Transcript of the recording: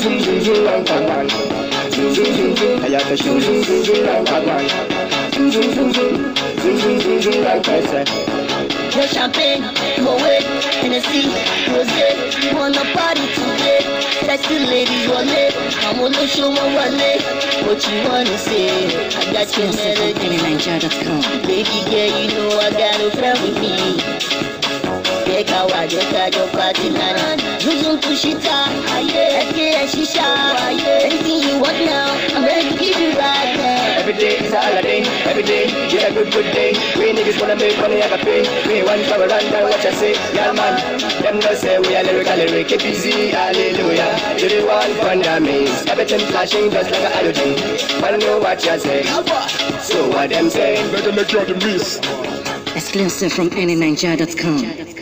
I have to shoot zoom zoom zoom round bang Zoom zoom zoom zoom. Zoom zoom zoom zoom round bang. Your champagne, Moet, Hennessy, Rosé, wanna party today. Sexy ladies wallet, I'm on the show one wallet. What you wanna say? I got your melody. Baby girl, you know I got a friend with me. Jẹ́ ká wà jẹ́ ká jọ pàtì náà. Zoom push it out, ẹ̀kẹ́ ẹ̀ ṣíṣá. Anything you want now, I'm ready to give you right now. Every day is a holiday, every day, yeah, good, good day. We niggas wanna make money, I got pay. We want to run down what you say, yeah, man. Them no say we are lyrical, lyric, keep busy, hallelujah. You the one fundamentals, everything flashing just like a halogen. Man know what you say, so what them say. Let them make you the miss. Exclusive from AnyNigeria.com.